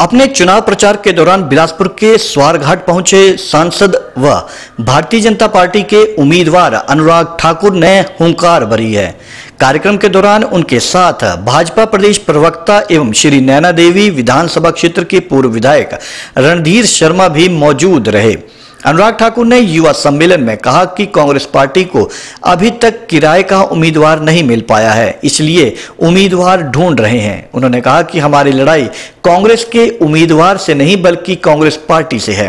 अपने चुनाव प्रचार के दौरान बिलासपुर के स्वारघाट पहुँचे सांसद व भारतीय जनता पार्टी के उम्मीदवार अनुराग ठाकुर ने हुंकार भरी है। कार्यक्रम के दौरान उनके साथ भाजपा प्रदेश प्रवक्ता एवं श्री नैना देवी, विधानसभा क्षेत्र के पूर्व विधायक रणधीर शर्मा भी मौजूद रहे। अनुराग ठाकुर ने युवा सम्मेलन में कहा कि कांग्रेस पार्टी को अभी तक किराए का उम्मीदवार नहीं मिल पाया है, इसलिए उम्मीदवार ढूंढ रहे हैं। उन्होंने कहा कि हमारी लड़ाई कांग्रेस के उम्मीदवार से नहीं, बल्कि कांग्रेस पार्टी से है।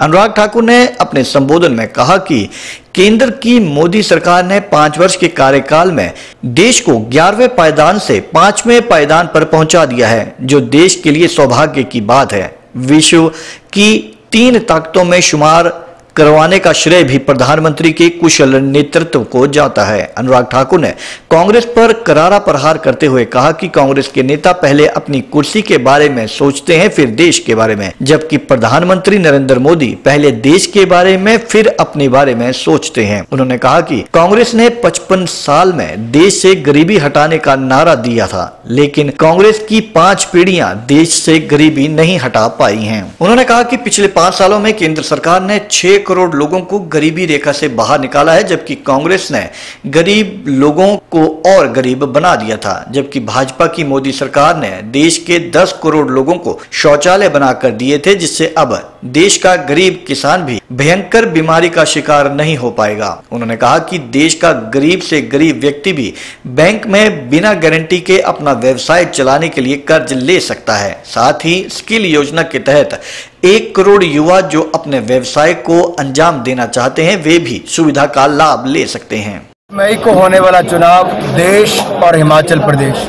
अनुराग ठाकुर ने अपने संबोधन में कहा कि केंद्र की मोदी सरकार ने पाँच वर्ष के कार्यकाल में देश को ग्यारहवें पायदान से पाँचवें पायदान पर पहुँचा दिया है, जो देश के लिए सौभाग्य की बात है। विश्व की तीन ताकतों में शुमार करवाने का श्रेय भी प्रधानमंत्री के कुशल नेतृत्व को जाता है। अनुराग ठाकुर ने कांग्रेस पर करारा प्रहार करते हुए कहा कि कांग्रेस के नेता पहले अपनी कुर्सी के बारे में सोचते हैं, फिर देश के बारे में, जबकि प्रधानमंत्री नरेंद्र मोदी पहले देश के बारे में, फिर अपने बारे में सोचते हैं। उन्होंने कहा कि कांग्रेस ने पचपन साल में देश से गरीबी हटाने का नारा दिया था, लेकिन कांग्रेस की पाँच पीढ़ियाँ देश से गरीबी नहीं हटा पाई है। उन्होंने कहा की पिछले पाँच सालों में केंद्र सरकार ने छह करोड़ लोगों को गरीबी रेखा से बाहर निकाला है, जबकि कांग्रेस ने गरीब लोगों को और गरीब बना दिया था, जबकि भाजपा की मोदी सरकार ने देश के 10 करोड़ लोगों को शौचालय बनाकर दिए थे, जिससे अब देश का गरीब किसान भी भयंकर बीमारी का शिकार नहीं हो पाएगा। उन्होंने कहा कि देश का गरीब से गरीब व्यक्ति भी बैंक में बिना गारंटी के अपना व्यवसाय चलाने के लिए कर्ज ले सकता है। साथ ही स्किल योजना के तहत एक करोड़ युवा जो अपने व्यवसाय को अंजाम देना चाहते हैं, वे भी सुविधा का लाभ ले सकते हैं। मई को होने वाला चुनाव देश और हिमाचल प्रदेश,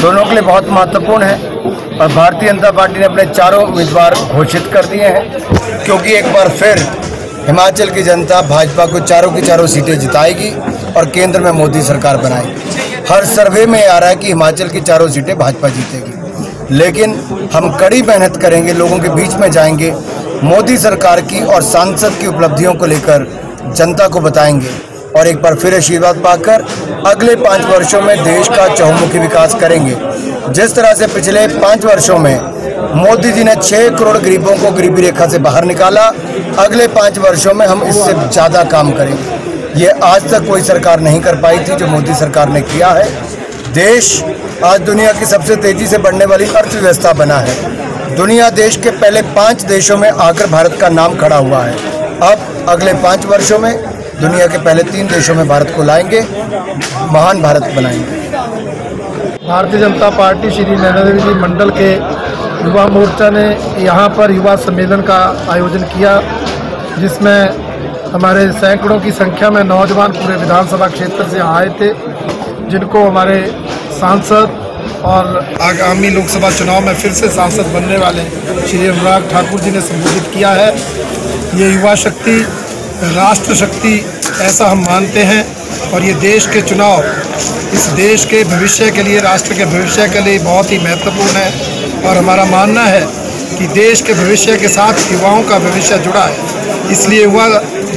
दोनों के लिए बहुत महत्वपूर्ण है। और भारतीय जनता पार्टी ने अपने चारों उम्मीदवार घोषित कर दिए हैं, क्योंकि एक बार फिर हिमाचल की जनता भाजपा को चारों की चारों सीटें जिताएगी और केंद्र में मोदी सरकार बनाएगी। हर सर्वे में आ रहा है कि हिमाचल की चारों सीटें भाजपा जीतेगी। लेकिन हम कड़ी मेहनत करेंगे, लोगों के बीच में जाएँगे, मोदी सरकार की और सांसद की उपलब्धियों को लेकर जनता को बताएँगे। और एक बार फिर आशीर्वाद पाकर अगले पाँच वर्षों में देश का चहुमुखी विकास करेंगे। जिस तरह से पिछले पाँच वर्षों में मोदी जी ने छः करोड़ गरीबों को गरीबी रेखा से बाहर निकाला, अगले पाँच वर्षों में हम इससे ज़्यादा काम करेंगे। ये आज तक कोई सरकार नहीं कर पाई थी जो मोदी सरकार ने किया है। देश आज दुनिया की सबसे तेज़ी से बढ़ने वाली अर्थव्यवस्था बना है। दुनिया देश के पहले पाँच देशों में आकर भारत का नाम खड़ा हुआ है। अब अगले पाँच वर्षों में दुनिया के पहले तीन देशों में भारत को लाएँगे, महान भारत बनाएँगे। भारतीय जनता पार्टी श्री नरेंद्र जी मंडल के युवा मोर्चा ने यहाँ पर युवा सम्मेलन का आयोजन किया, जिसमें हमारे सैकड़ों की संख्या में नौजवान पूरे विधानसभा क्षेत्र से आए थे, जिनको हमारे सांसद और आगामी लोकसभा चुनाव में फिर से सांसद बनने वाले श्री अनुराग ठाकुर जी ने संबोधित किया है। ये युवा शक्ति राष्ट्र शक्ति ऐसा हम मानते हैं और ये देश के चुनाव, इस देश के भविष्य के लिए, राष्ट्र के भविष्य के लिए बहुत ही महत्वपूर्ण है। और हमारा मानना है कि देश के भविष्य के साथ युवाओं का भविष्य जुड़ा है। इसलिए युवा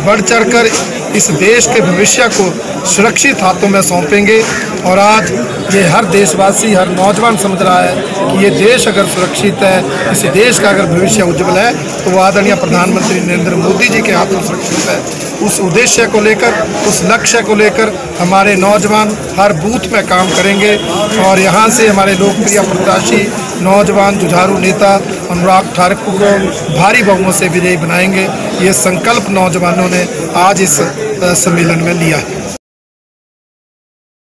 बढ़ चढ़कर इस देश के भविष्य को सुरक्षित हाथों में सौंपेंगे। और आज ये हर देशवासी, हर नौजवान समझ रहा है कि ये देश अगर सुरक्षित है, इस देश का अगर भविष्य उज्जवल है तो वो आदरणीय प्रधानमंत्री नरेंद्र मोदी जी के हाथों सुरक्षित है। उस उद्देश्य को लेकर, उस लक्ष्य को लेकर हमारे नौजवान हर बूथ में काम करेंगे और यहाँ से हमारे लोकप्रिय प्रत्याशी, नौजवान जुझारू नेता अनुराग ठाकुर को भारी बहुमत से विजयी बनाएँगे। ये संकल्प नौजवानों ने आज इस सम्मेलन में लिया है।